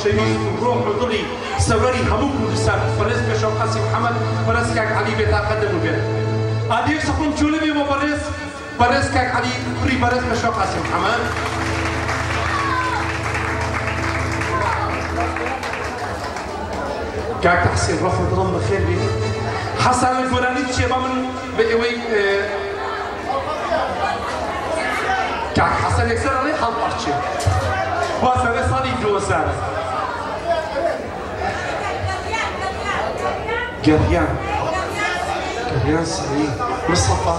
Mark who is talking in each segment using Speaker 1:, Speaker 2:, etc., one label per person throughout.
Speaker 1: بەڕێز و خۆشەویست و ڕۆح و دڵی سەوەری هەموو کوردستان بەڕێز پێشەوە قاسی محەممەد بەڕێز کاک علی بێتاقەت دەبوو بێت ئادێک سەقم چوو لەبێ بۆ بەڕێز بەڕێز کاک علی کوری بەڕێز پێشەوە قاسی محەممەد کاک تحسین ڕۆح و دڵم بەخێر بێت حەسان الفلانی بچێ بە من؟ بە ئێوەی کاک حەسەن یەکسەر ئەڵێ هەڵ پەرچێ باسەرێ ساڵی دووەسارە گەریان گەریان سەری مستەفا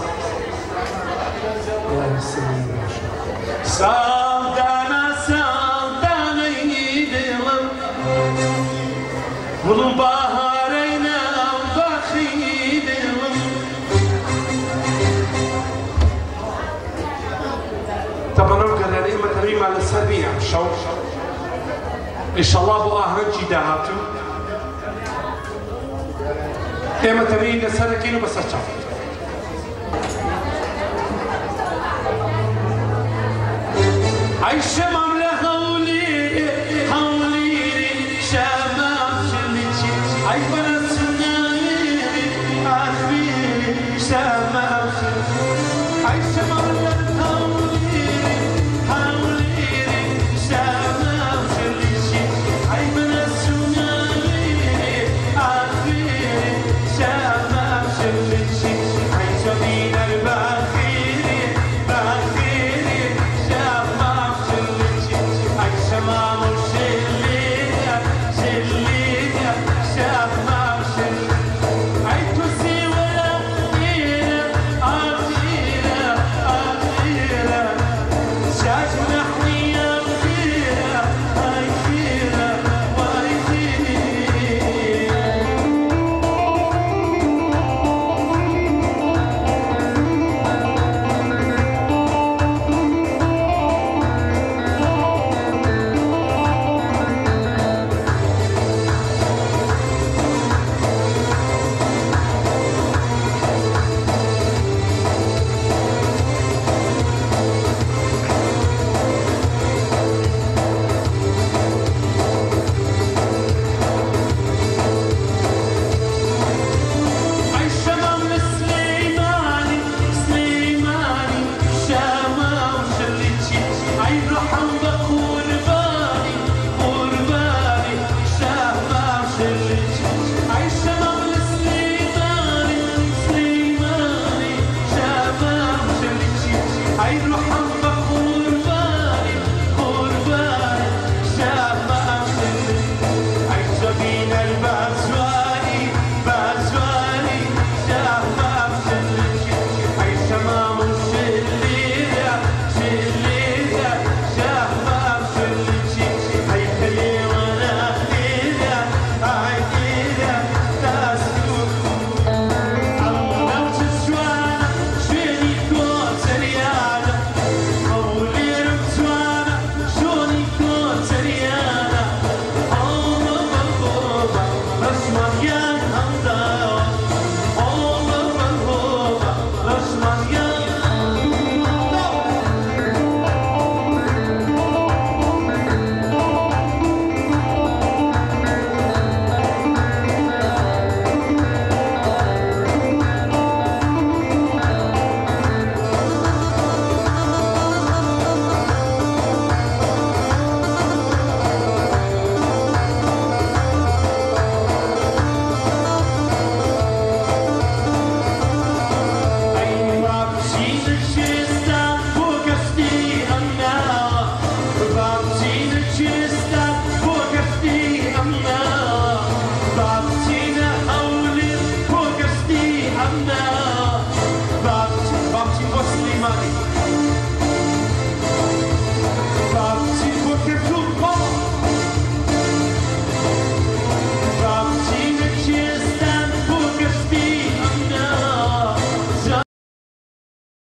Speaker 1: ساڵدانە ساڵدانەی دڵم وڵم باهارەی ناو بەخی دڵم تەمەنە و گەلەرە ئێمە تەمیمان لەسەر بیان شەو ئیشەڵا بۆ ئاهەنگی تەمی لەسەرەکەین و بەسەر چاپ عيشمم لهولي هولي شباب